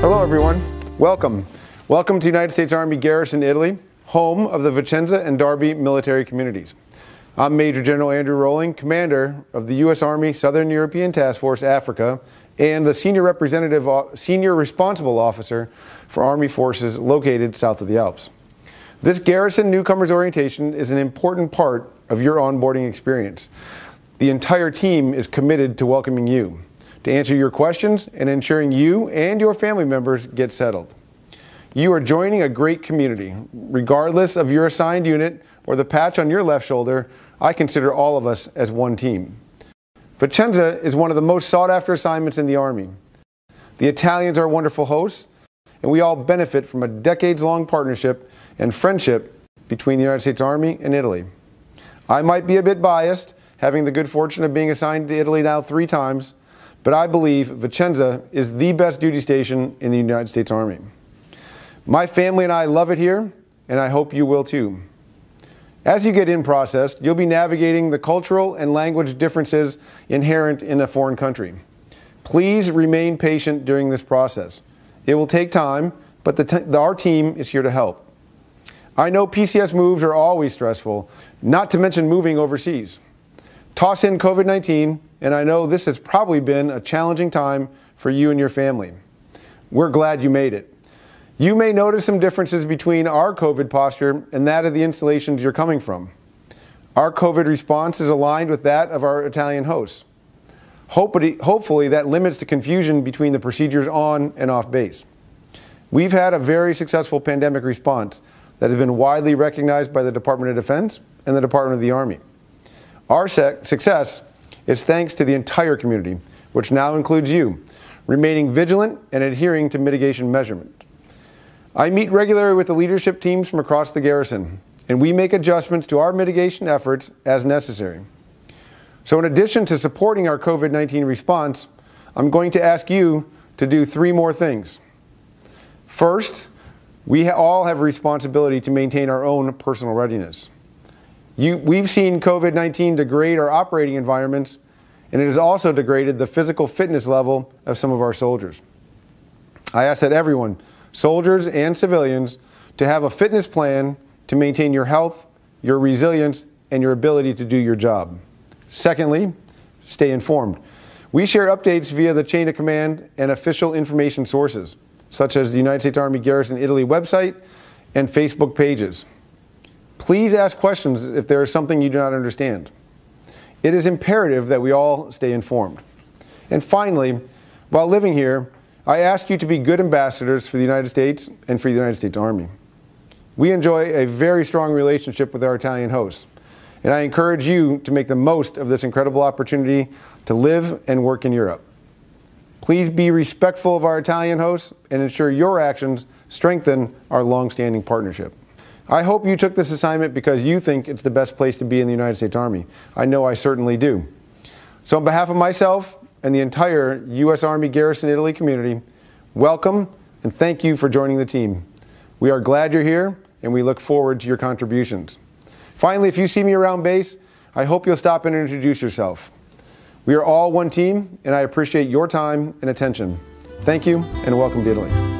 Hello, everyone. Welcome. Welcome to United States Army Garrison, Italy, home of the Vicenza and Darby military communities. I'm Major General Andrew Rohling, Commander of the U.S. Army Southern European Task Force Africa and the Senior Representative, uh, Senior Responsible Officer for Army Forces located south of the Alps. This Garrison Newcomers Orientation is an important part of your onboarding experience. The entire team is committed to welcoming you, to answer your questions, and ensuring you and your family members get settled. You are joining a great community. Regardless of your assigned unit or the patch on your left shoulder, I consider all of us as one team. Vicenza is one of the most sought after assignments in the Army. The Italians are wonderful hosts, and we all benefit from a decades long partnership and friendship between the United States Army and Italy. I might be a bit biased, having the good fortune of being assigned to Italy now three times, but I believe Vicenza is the best duty station in the United States Army. My family and I love it here, and I hope you will too. As you get in processed, you'll be navigating the cultural and language differences inherent in a foreign country. Please remain patient during this process. It will take time, but the our team is here to help. I know PCS moves are always stressful, not to mention moving overseas. Toss in COVID 19, and I know this has probably been a challenging time for you and your family. We're glad you made it. You may notice some differences between our COVID posture and that of the installations you're coming from. Our COVID response is aligned with that of our Italian hosts. Hopefully, that limits the confusion between the procedures on and off base. We've had a very successful pandemic response that has been widely recognized by the Department of Defense and the Department of the Army. Our success is thanks to the entire community, which now includes you, remaining vigilant and adhering to mitigation measurement. I meet regularly with the leadership teams from across the garrison, and we make adjustments to our mitigation efforts as necessary. So, in addition to supporting our COVID 19 response, I'm going to ask you to do three more things. First, we all have responsibility to maintain our own personal readiness. You, we've seen COVID 19 degrade our operating environments, and it has also degraded the physical fitness level of some of our soldiers. I ask that everyone, soldiers and civilians, to have a fitness plan to maintain your health, your resilience, and your ability to do your job. Secondly, stay informed. We share updates via the chain of command and official information sources such as the United States Army Garrison Italy website and Facebook pages. Please ask questions if there is something you do not understand. It is imperative that we all stay informed. And finally, while living here, I ask you to be good ambassadors for the United States and for the United States Army. We enjoy a very strong relationship with our Italian hosts, and I encourage you to make the most of this incredible opportunity to live and work in Europe. Please be respectful of our Italian hosts and ensure your actions strengthen our long-standing partnership. I hope you took this assignment because you think it's the best place to be in the United States Army. I know I certainly do. So, on behalf of myself and the entire U.S. Army Garrison Italy community, welcome and thank you for joining the team. We are glad you're here and we look forward to your contributions. Finally, if you see me around base, I hope you'll stop and introduce yourself. We are all one team, and I appreciate your time and attention. Thank you, and welcome to Italy.